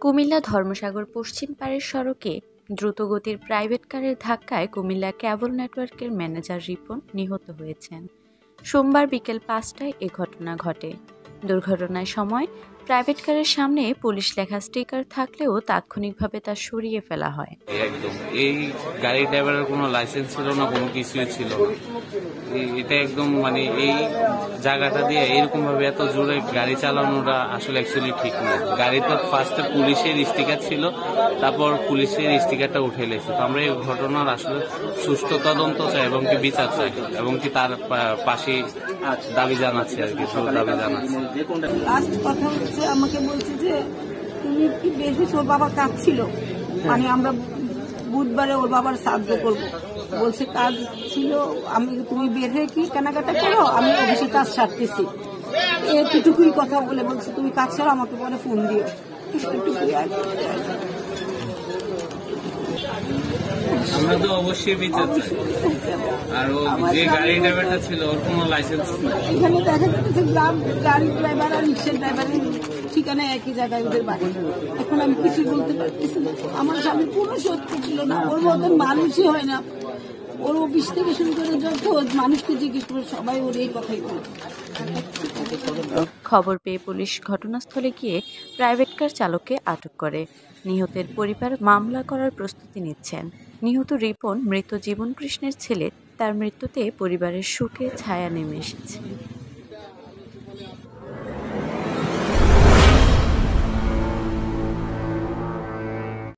কুমিল্লা ধর্মসাগর পশ্চিম পাড়ের সড়কে দ্রুতগতির প্রাইভেট কারের ধাক্কায় কুমিল্লা ক্যাবল নেটওয়ার্কের ম্যানেজার রিপন নিহত হয়েছেন। সোমবার বিকেল পাঁচটায় এ ঘটনা ঘটে। দুর্ঘটনার সময় প্রাইভেট কারের সামনে পুলিশ লেখা স্টিকার থাকলেও তাৎক্ষণিকভাবে তা সরিয়ে ফেলা হয়। একদম। এই গাড়ি ড্রাইভারের কোনো লাইসেন্স ছিল না কোনো কিছুই ছিল না। এটা একদম মানে এই জায়গাটা দিয়ে এরকম ভাবে এত জোরে গাড়ি চালানোটা আসলে অ্যাকচুয়ালি ঠিক না। গাড়িতে ফার্স্টে পুলিশের স্টিকার ছিল তারপর পুলিশের স্টিকারটা উঠে লেছে তো আমরা এই ঘটনার আসলে সুষ্ঠু তদন্ত চাই এবং কি বিচার চাই এবং কি তার পাশে দাবি জানাচ্ছি আর কি দাবি জানাচ্ছি। লাস্ট কথা হচ্ছে আমাকে বলছে যে তুমি কি বেশিস ওর বাবা কাঁদছিল? মানে আমরা বুধবারে ওর বাবার সাহায্য করব। বলছে কাজ ছিল আমি তুমি বের হয়ে কি কেনাকাটা করো? আমি অফিসে কাজ সারতেছি। এতটুকুই কথা বলে বলছে তুমি কাজ ছাড়া আমাকে পরে ফোন দিও। এতটুকুই আর আমরা তো অবশ্যই বিচার চাই। যে গাড়ি ড্রাইভারটা ছিল ওর কোনো লাইসেন্স এখানে দেখা যাচ্ছে গ্রাম গাড়ি ড্রাইভার আর রিক্সার ড্রাইভারের ঠিকানা একই জায়গায় ওদের বাড়ি। এখন আমি কিছু বলতে পারতেছি না। আমার স্বামী কোনো সত্য ছিল না। ওর মতন মানুষই হয় না। ওর অফিস থেকে শুরু করে যত মানুষকে জিজ্ঞেস করে সবাই ওর এই কথাই বলে। খবর পেয়ে পুলিশ ঘটনাস্থলে গিয়ে প্রাইভেট কার চালককে আটক করে। নিহতের পরিবার মামলা করার প্রস্তুতি নিচ্ছেন। নিহত রিপন মৃত জীবন কৃষ্ণের ছেলে তার মৃত্যুতে পরিবারের শোকে ছায়া নেমে এসেছে।